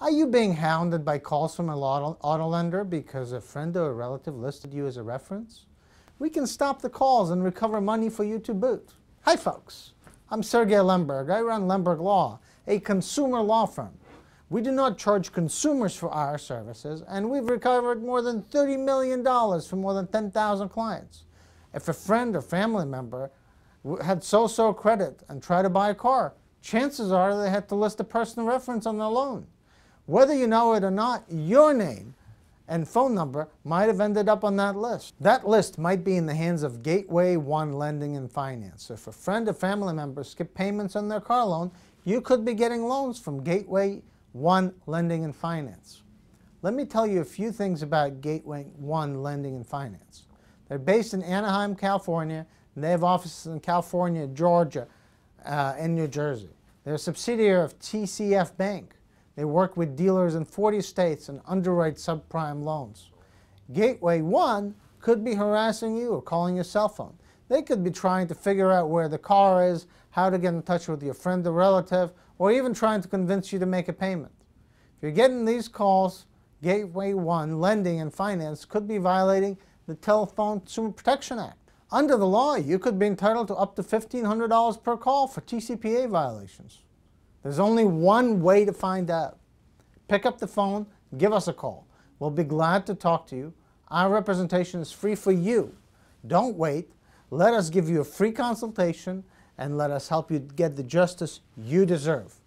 Are you being hounded by calls from a auto, auto lender because a friend or a relative listed you as a reference? We can stop the calls and recover money for you to boot. Hi folks, I'm Sergey Lemberg. I run Lemberg Law, a consumer law firm. We do not charge consumers for our services, and we've recovered more than $30 million from more than 10,000 clients. If a friend or family member had so-so credit and tried to buy a car, chances are they had to list a personal reference on their loan. Whether you know it or not, your name and phone number might have ended up on that list. That list might be in the hands of Gateway One Lending and Finance. If a friend or family member skipped payments on their car loan, you could be getting loans from Gateway One Lending and Finance. Let me tell you a few things about Gateway One Lending and Finance. They're based in Anaheim, California, and they have offices in California, Georgia, uh, and New Jersey. They're a subsidiary of TCF Bank. They work with dealers in 40 states and underwrite subprime loans. Gateway One could be harassing you or calling your cell phone. They could be trying to figure out where the car is, how to get in touch with your friend or relative, or even trying to convince you to make a payment. If you're getting these calls, Gateway One Lending and Finance could be violating the Telephone Consumer Protection Act. Under the law, you could be entitled to up to $1,500 per call for TCPA violations. There's only one way to find out. Pick up the phone, give us a call. We'll be glad to talk to you. Our representation is free for you. Don't wait. Let us give you a free consultation and let us help you get the justice you deserve.